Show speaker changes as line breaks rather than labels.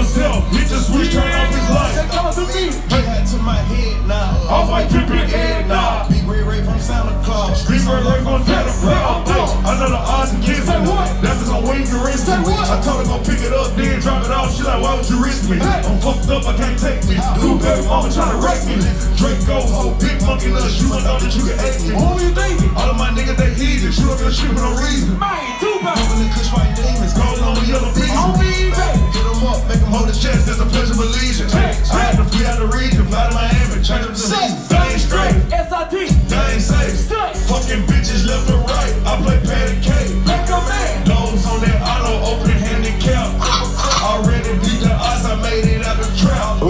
himself. Hit the switch, turn off his light.
They come to me.
Big hat to my head now.
Off white dripping head now.
Big red ray from Santa Claus.
Street bird like on Santa Claus. I know the odds and kids.
Say what?
That's just a wing and risk
Say what?
I told her go pick it up, then drop it off. She like, why would you risk me?
Hey.
I'm fucked up, I can't take me. Blue baby mama tryna rape me. Drake go ho, big monkey nuts. You don't know that you can hate me.
Who you thinking?
All of my niggas, they heathen. Shoot up your shit for no reason.
Man, allegiance
is a of allegiance. I
had to flee out the
region, fly to
Miami, change up the ain't
straight. SIT. They ain't safe. Fucking bitches left
and right.
I play patty cake. Like a man. On that auto, open handicap. Already beat the
odds,
I made it
out the trap.